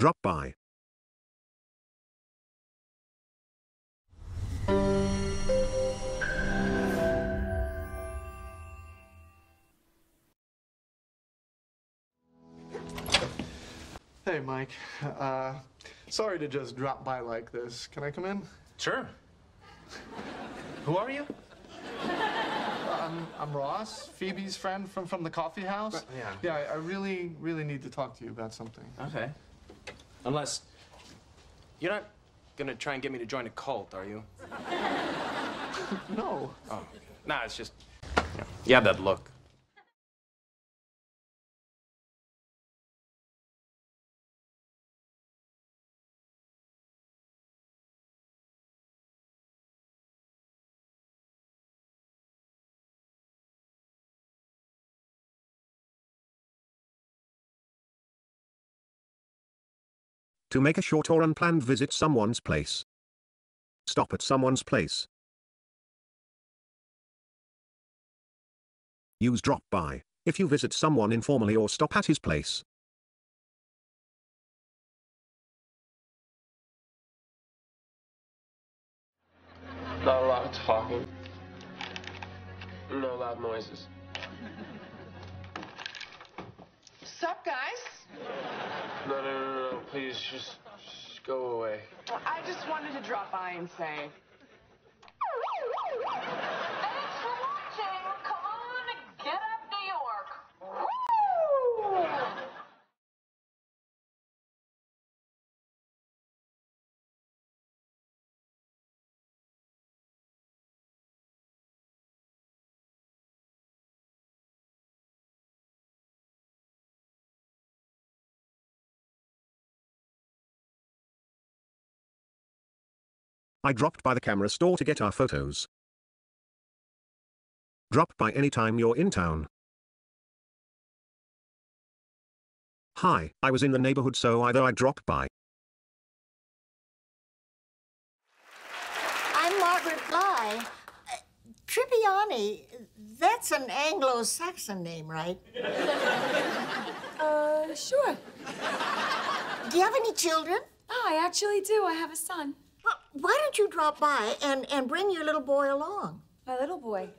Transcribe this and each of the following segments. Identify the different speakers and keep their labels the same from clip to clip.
Speaker 1: Drop by.
Speaker 2: Hey, Mike. Uh, sorry to just drop by like this. Can I come in?
Speaker 3: Sure. Who are you?
Speaker 2: I'm, I'm Ross, Phoebe's friend from, from the coffee house.
Speaker 3: yeah.
Speaker 2: Yeah, I, I really, really need to talk to you about something.
Speaker 3: Okay. Unless you're not gonna try and get me to join a cult, are you?
Speaker 2: No.
Speaker 3: Oh, nah, it's just you, know, you have that look.
Speaker 1: To make a short or unplanned visit someone's place. Stop at someone's place. Use drop by, if you visit someone informally or stop at his place.
Speaker 4: Not a lot of talking. No loud noises.
Speaker 5: Sup, guys?
Speaker 4: No, no, no, no, please, just, just go away.
Speaker 5: I just wanted to drop by and say.
Speaker 1: I dropped by the camera store to get our photos. Drop by anytime you're in town. Hi, I was in the neighborhood so either I dropped by.
Speaker 6: I'm Margaret Bly. Uh, Tribbiani, that's an Anglo-Saxon name, right?
Speaker 7: Uh, sure.
Speaker 6: Do you have any children?
Speaker 7: Oh, I actually do. I have a son.
Speaker 6: Why don't you drop by and, and bring your little boy along?
Speaker 7: My little boy.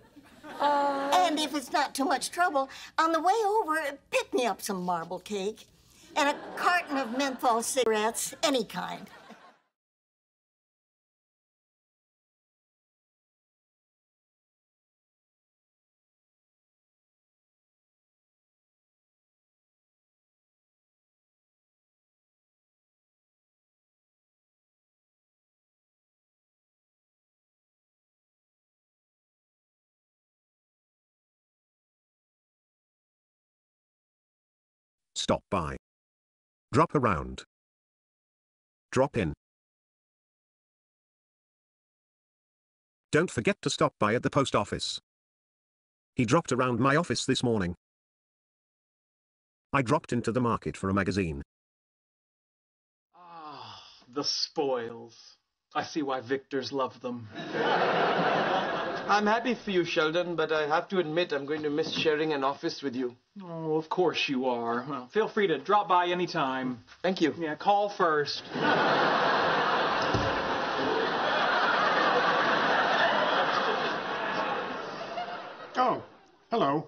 Speaker 6: And if it's not too much trouble, on the way over, pick me up some marble cake and a carton of menthol cigarettes, any kind.
Speaker 1: Stop by. Drop around. Drop in. Don't forget to stop by at the post office. He dropped around my office this morning. I dropped into the market for a magazine.
Speaker 8: Ah, the spoils. I see why victors love them.
Speaker 4: I'm happy for you, Sheldon, but I have to admit I'm going to miss sharing an office with you.
Speaker 8: Oh, of course you are. Well, feel free to drop by anytime.
Speaker 4: Thank you.
Speaker 8: Yeah, call first.
Speaker 9: Oh, hello.